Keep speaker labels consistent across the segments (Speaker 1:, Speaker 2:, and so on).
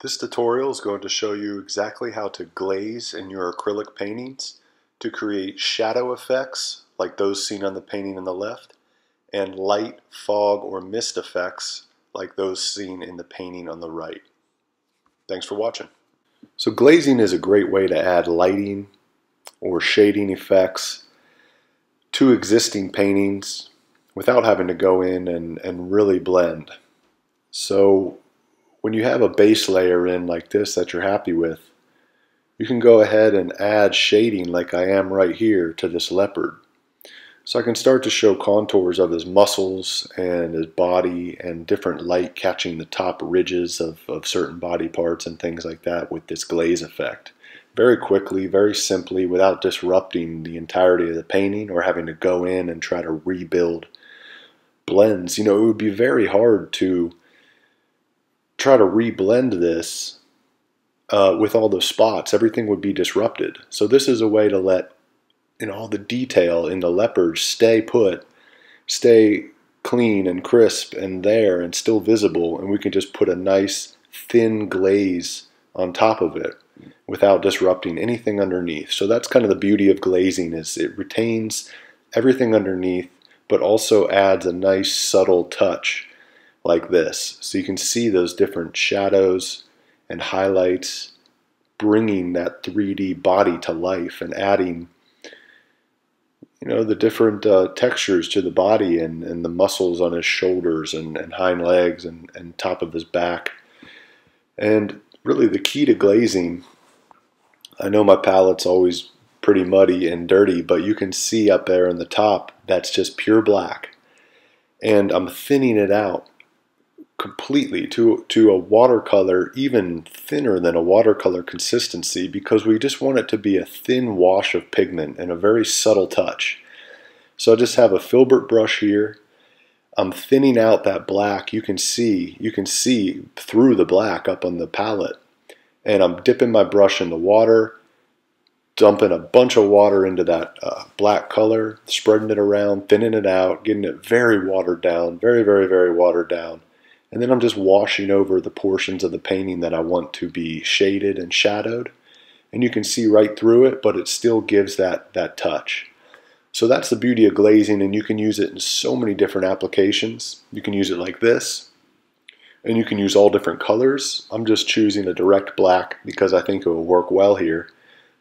Speaker 1: This tutorial is going to show you exactly how to glaze in your acrylic paintings to create shadow effects like those seen on the painting on the left and light, fog, or mist effects like those seen in the painting on the right. Thanks for watching. So glazing is a great way to add lighting or shading effects to existing paintings without having to go in and, and really blend. So when you have a base layer in like this that you're happy with, you can go ahead and add shading like I am right here to this leopard. So I can start to show contours of his muscles and his body and different light catching the top ridges of, of certain body parts and things like that with this glaze effect. Very quickly, very simply, without disrupting the entirety of the painting or having to go in and try to rebuild blends. You know, it would be very hard to try to reblend this uh, with all those spots, everything would be disrupted. So this is a way to let know all the detail in the leopard stay put, stay clean and crisp and there and still visible, and we can just put a nice thin glaze on top of it without disrupting anything underneath. So that's kind of the beauty of glazing is it retains everything underneath but also adds a nice subtle touch like this. So you can see those different shadows and highlights bringing that 3D body to life and adding you know the different uh, textures to the body and, and the muscles on his shoulders and, and hind legs and, and top of his back. And really the key to glazing I know my palette's always pretty muddy and dirty but you can see up there in the top that's just pure black. And I'm thinning it out completely to, to a watercolor even thinner than a watercolor consistency because we just want it to be a thin wash of pigment and a very subtle touch. So I just have a filbert brush here. I'm thinning out that black. You can see, you can see through the black up on the palette. And I'm dipping my brush in the water, dumping a bunch of water into that uh, black color, spreading it around, thinning it out, getting it very watered down, very, very, very watered down and then I'm just washing over the portions of the painting that I want to be shaded and shadowed. And you can see right through it, but it still gives that, that touch. So that's the beauty of glazing, and you can use it in so many different applications. You can use it like this, and you can use all different colors. I'm just choosing a direct black because I think it will work well here.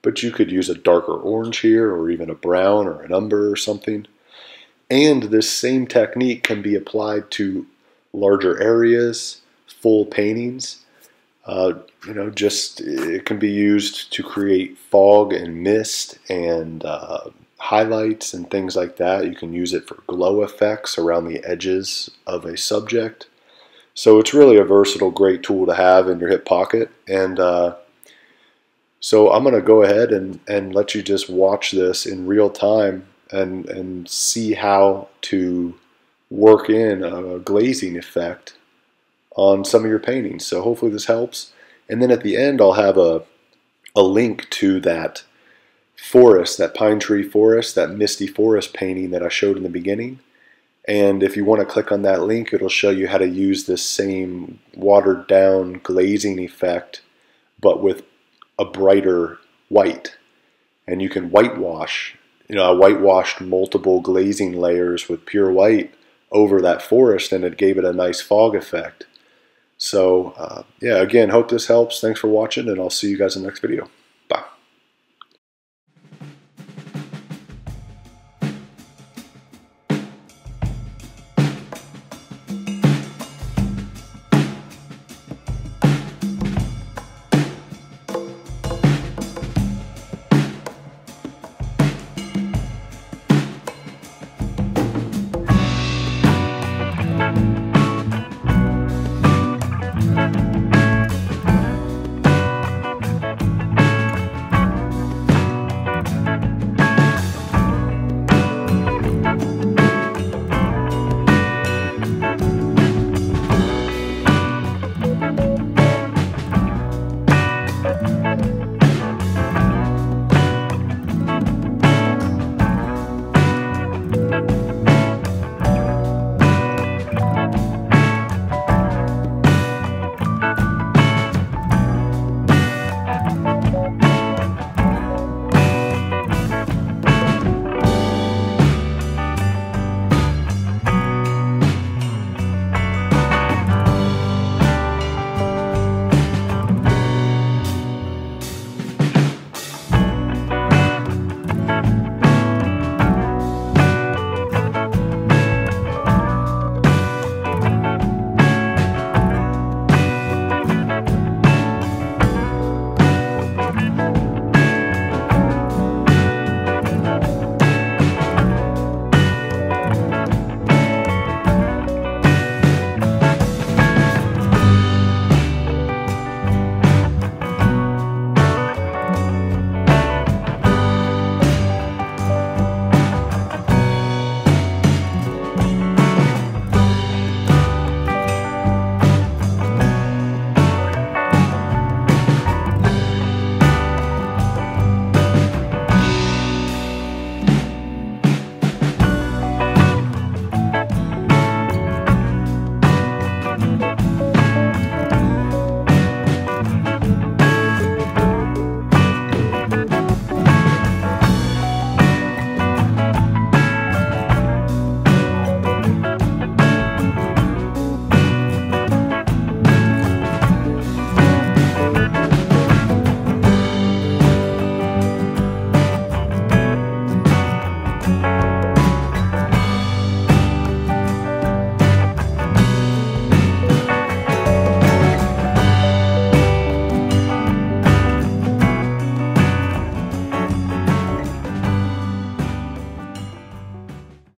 Speaker 1: But you could use a darker orange here, or even a brown or an umber or something. And this same technique can be applied to larger areas, full paintings. Uh, you know, just it can be used to create fog and mist and uh, highlights and things like that. You can use it for glow effects around the edges of a subject. So it's really a versatile, great tool to have in your hip pocket. And uh, so I'm going to go ahead and, and let you just watch this in real time and, and see how to work in a glazing effect on some of your paintings. So hopefully this helps. And then at the end, I'll have a, a link to that forest, that pine tree forest, that misty forest painting that I showed in the beginning. And if you want to click on that link, it'll show you how to use this same watered down glazing effect, but with a brighter white. And you can whitewash. You know, I whitewashed multiple glazing layers with pure white over that forest and it gave it a nice fog effect. So uh, yeah, again, hope this helps. Thanks for watching and I'll see you guys in the next video.